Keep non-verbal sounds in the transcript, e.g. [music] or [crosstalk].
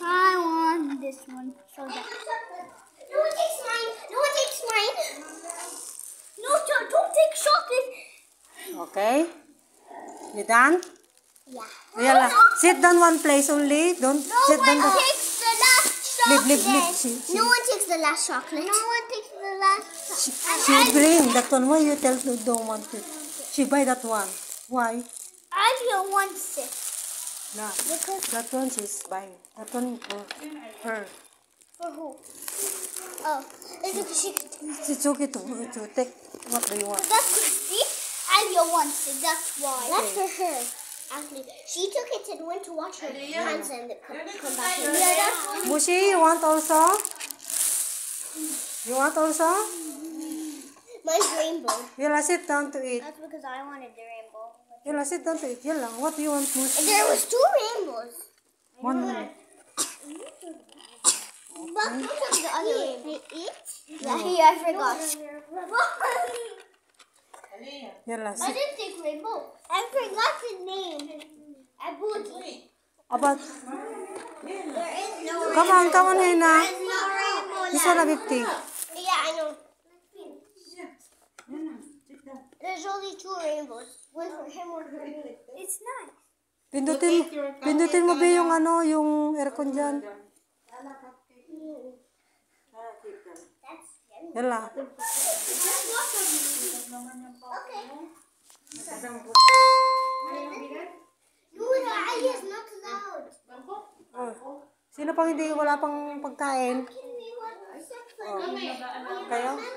I want this one. So that. No one takes mine. No one takes mine. No, don't, don't take chocolate. Okay? You done? Yeah. Yala, sit down one place only. Don't No sit one down. the- takes the last Leave, chocolate. leave, leave. She, she, No one takes the last chocolate. No one takes the last she bring that one. Why you tell to don't want it? She buy that one. Why? Alia wants it. Nah, Because that one she's buying. That one for her. for who? Oh, oh. it's because she. It's okay to, to take what do you want. That's Christy. Alia wants it. That's why. That's for her. Actually, she took it and went to wash her hands and come, come back. in. Yeah, that's Mushi, you want also? You want also? Mine's rainbow. Yala, sit down to eat. That's because I wanted the rainbow. Yala, sit down to eat. Yala, what do you want, And there was two rainbows. One. But which one's the other rainbow? Eat? Yeah, here I forgot. Yala, [laughs] I didn't take rainbow. I forgot the name. Abuji. About, There is no come on, come on, Hina. There's no rainbow This left. one, 50. Yeah, I know. There's only two rainbows. One for him, one for me. It's nice. Pindutin, pindutin mo ba yung ano, yung aircon dyan? That's yummy. Yala. Okay. Luna, I is not loud. Oh. Sino pang hindi, wala pang pagkain? Separate? Kayo?